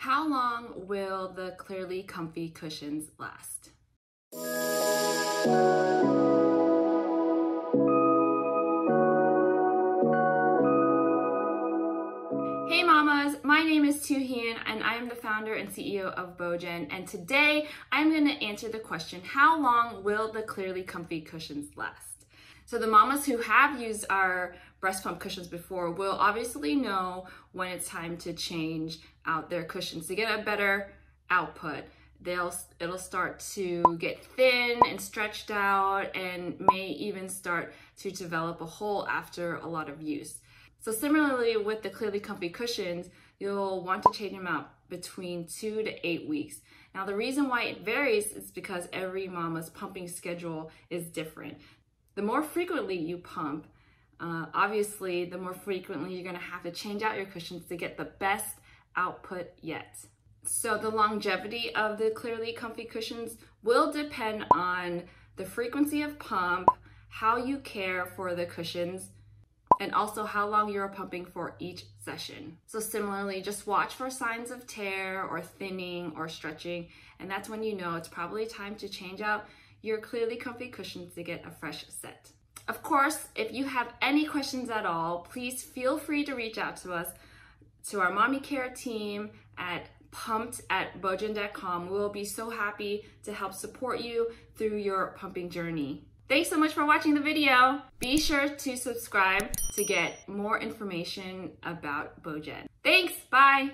How long will the Clearly Comfy cushions last? Hey mamas, my name is Tu Hien and I am the founder and CEO of BeauGen and today I'm going to answer the question, how long will the Clearly Comfy cushions last? So the mamas who have used our breast pump cushions before will obviously know when it's time to change out their cushions to get a better output. They'll, it'll start to get thin and stretched out and may even start to develop a hole after a lot of use. So similarly with the Clearly Comfy cushions, you'll want to change them out between two to eight weeks. Now the reason why it varies is because every mama's pumping schedule is different. The more frequently you pump, uh, obviously the more frequently you're gonna have to change out your cushions to get the best output yet. So the longevity of the Clearly Comfy cushions will depend on the frequency of pump, how you care for the cushions, and also how long you're pumping for each session. So similarly, just watch for signs of tear or thinning or stretching, and that's when you know it's probably time to change out your clearly comfy cushions to get a fresh set. Of course, if you have any questions at all, please feel free to reach out to us, to our mommy care team at pumped at beaugen.com. We will be so happy to help support you through your pumping journey. Thanks so much for watching the video. Be sure to subscribe to get more information about BeauGen. Thanks, bye.